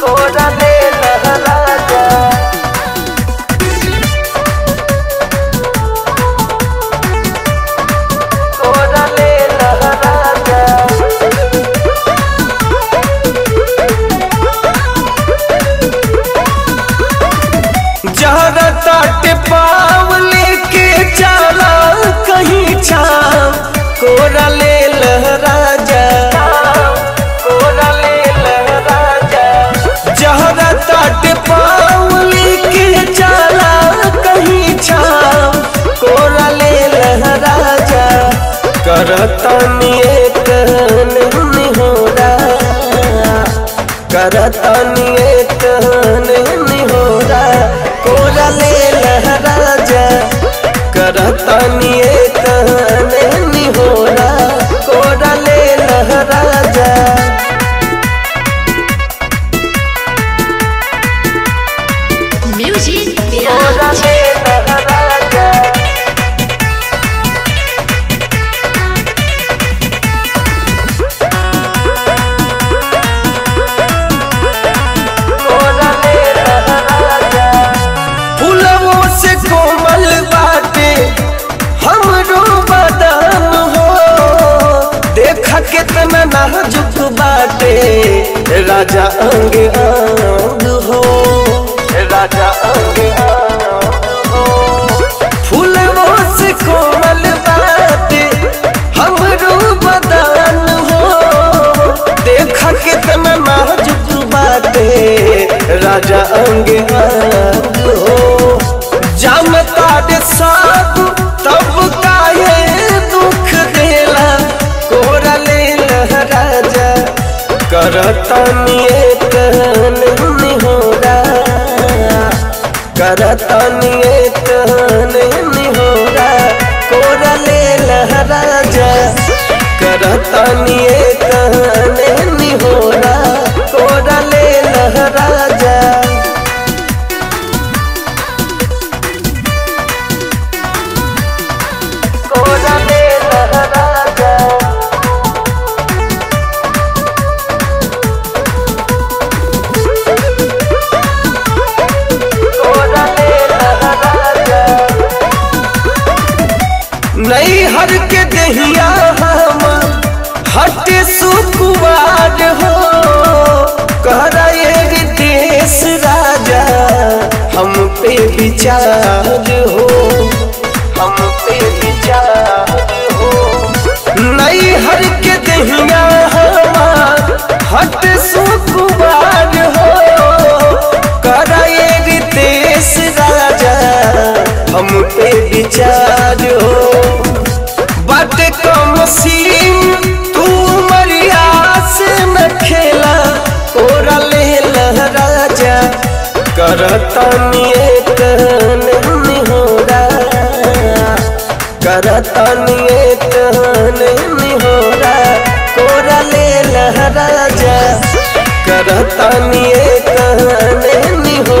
कोरा ले लहरा जा। कोरा ले लहरा जा। जहरा ताटे पाव लेके चला कहीं छाव। कोरा करता निये कहन हो कोरा ले नाजुक बाटे राजा अंग अंग हो। राजा अंग से बाटे राजा अंग हो। जानता दे साथ करता निये कहन निहोरा करतनिए कहन निहोरा कोरा ले लहरा जा करता कहन हो विचार हो। हम पे विचार हो। नहीं हर के दहिया हट सुकुवार हो। कहरा ये राजा, हम पे विचार हो। बट कम सीन, तू मरिया से न खेला कोरा ले करता निये कहन हो करता निये निहोरा हो कोरा ले लहरा जा। करता निये कहन हो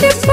she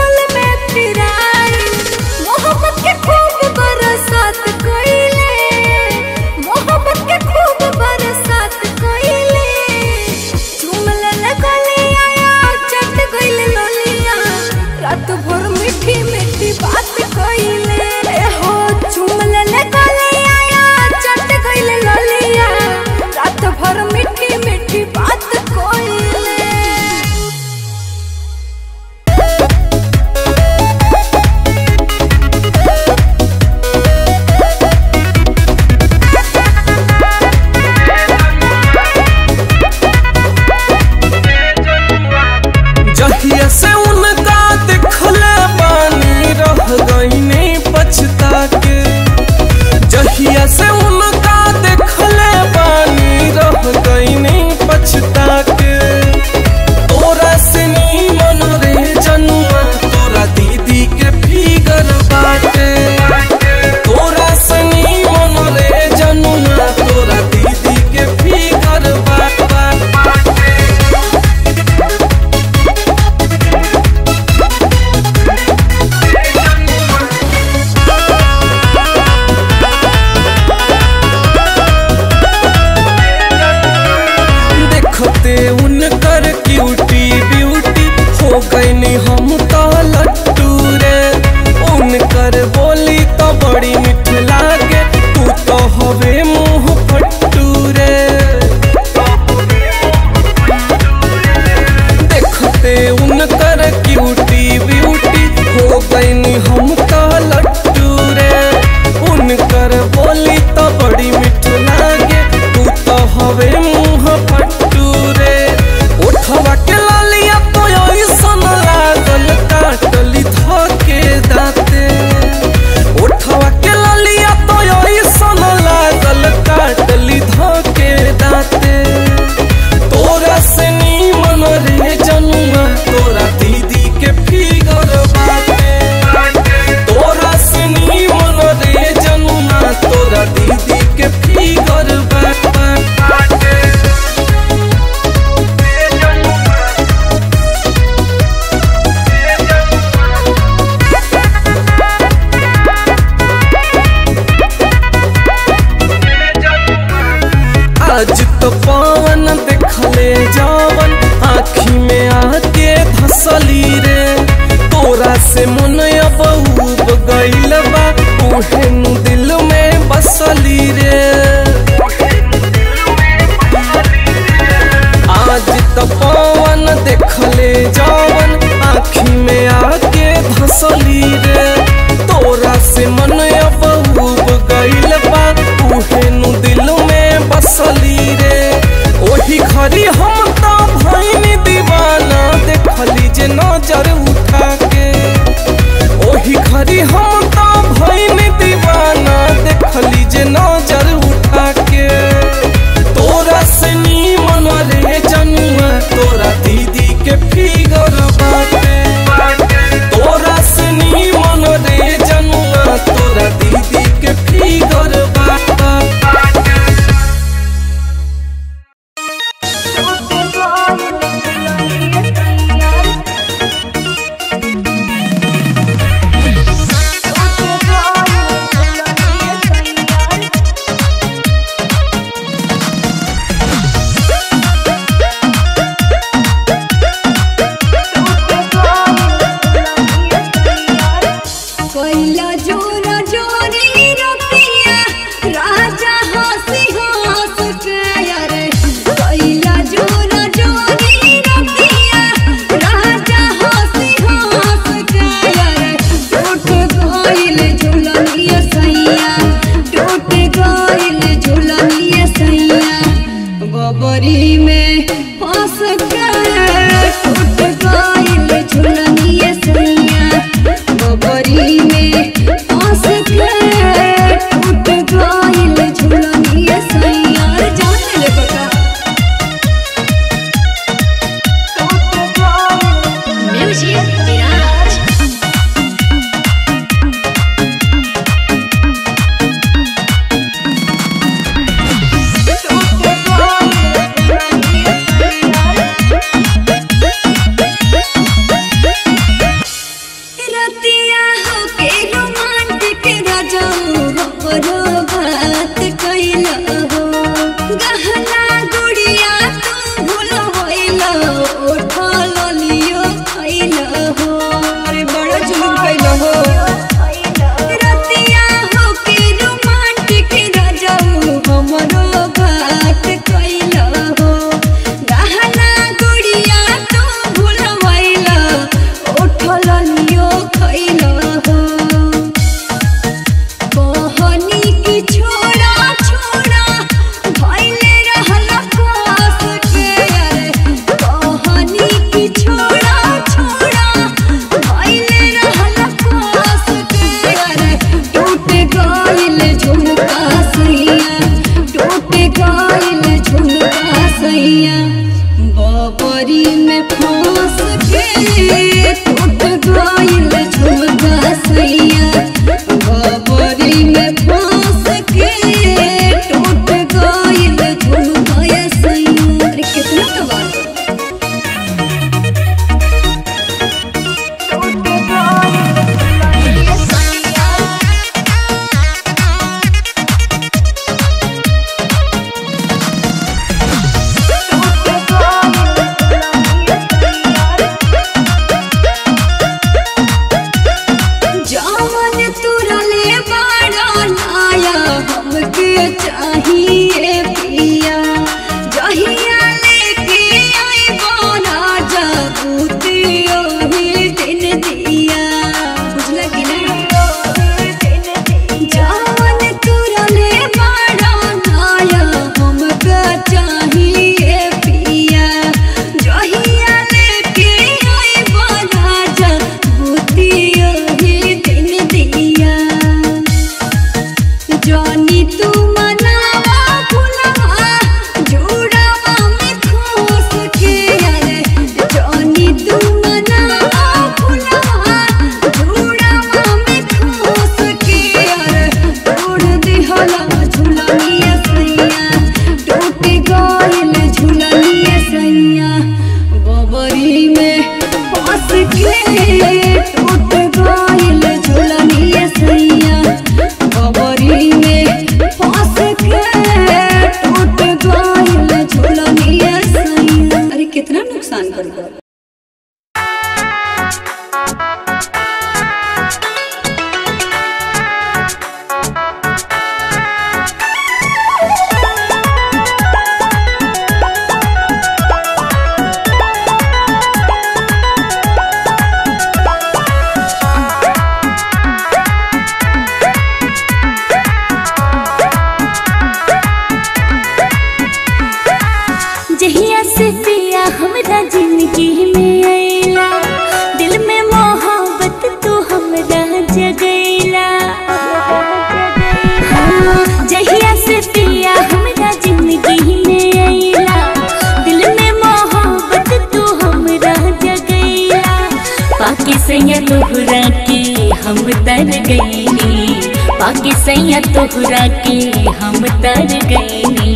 तोहरा के हम तर गईनी बाकी सैया तोहरा के हम तर गईनी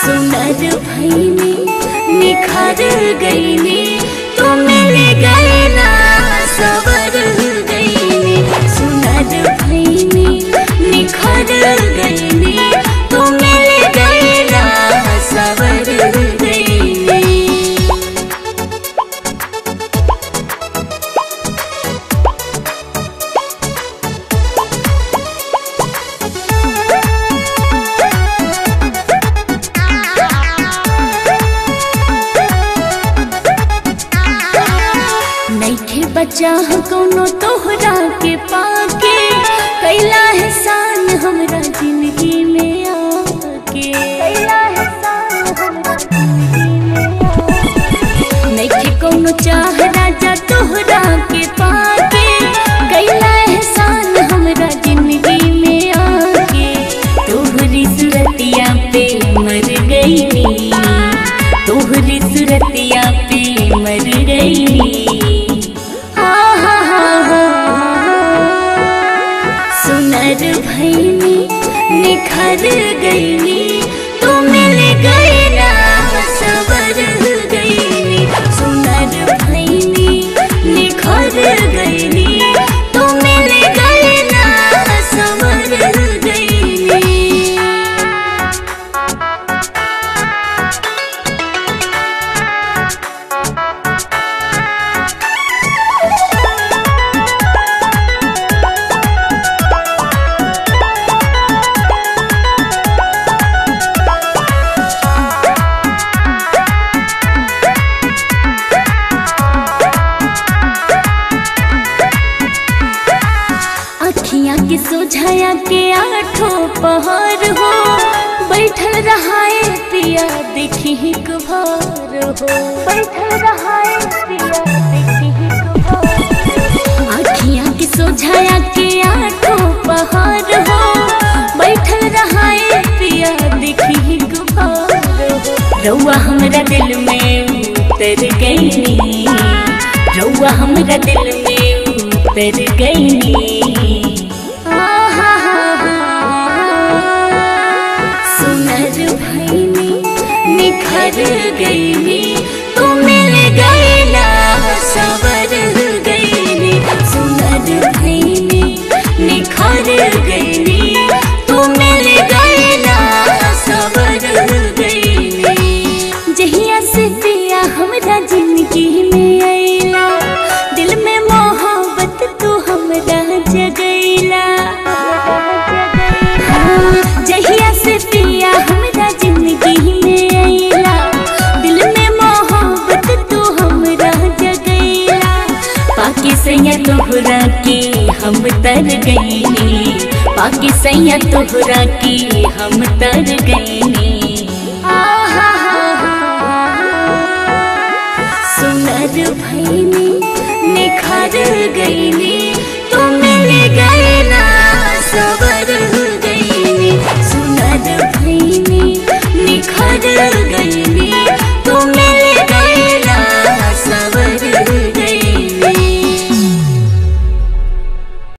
सुनर भैनी निखर गईनी तुम मिल गई लागे सोझाया के आठों पहर हो, बैठल रहाए पिया देखी ही कुभार हो। बैठल रहाए पिया देखी ही। कुभार के सोझाया के आठों पहर हो, बैठल रहाए पिया देखी ही कुभार हो। हमरा दिल में उतर गई रउआ हमरा दिल में उतर गई रह गई सैया तोहरा की हम तर गईनी पाकि सैया तोहरा की हम तर गई